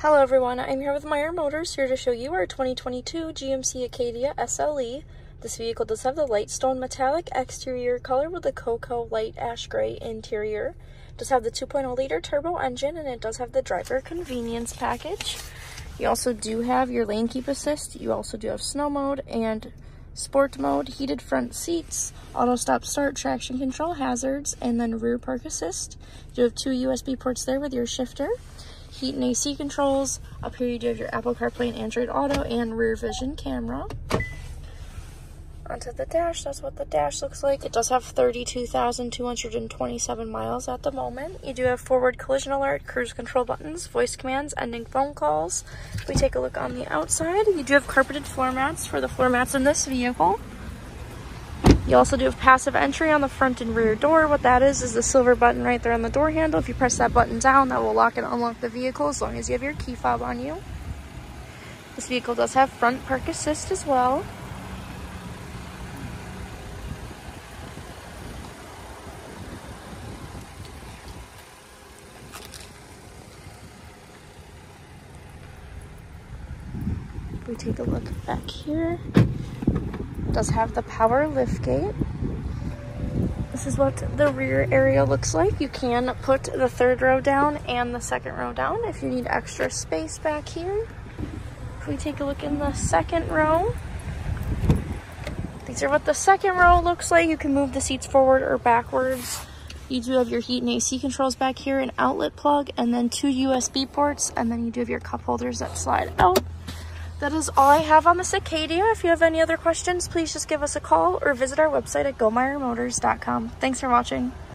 Hello everyone, I'm here with Meyer Motors here to show you our 2022 GMC Acadia SLE. This vehicle does have the light stone metallic exterior color with the cocoa light ash gray interior. It does have the 2.0 liter turbo engine and it does have the driver convenience package. You also do have your lane keep assist, you also do have snow mode and sport mode, heated front seats, auto stop start, traction control, hazards, and then rear park assist. You have two USB ports there with your shifter heat and AC controls. Up here you do have your Apple CarPlay and Android Auto and rear vision camera. Onto the dash, that's what the dash looks like. It does have 32,227 miles at the moment. You do have forward collision alert, cruise control buttons, voice commands, ending phone calls. If we take a look on the outside, you do have carpeted floor mats for the floor mats in this vehicle. You also do have passive entry on the front and rear door. What that is, is the silver button right there on the door handle. If you press that button down, that will lock and unlock the vehicle as long as you have your key fob on you. This vehicle does have front park assist as well. We take a look back here, does have the power lift gate. This is what the rear area looks like. You can put the third row down and the second row down if you need extra space back here. If we take a look in the second row, these are what the second row looks like. You can move the seats forward or backwards. You do have your heat and AC controls back here, an outlet plug, and then two USB ports, and then you do have your cup holders that slide out. That is all I have on this Acadia. If you have any other questions, please just give us a call or visit our website at gomeyermotors.com. Thanks for watching.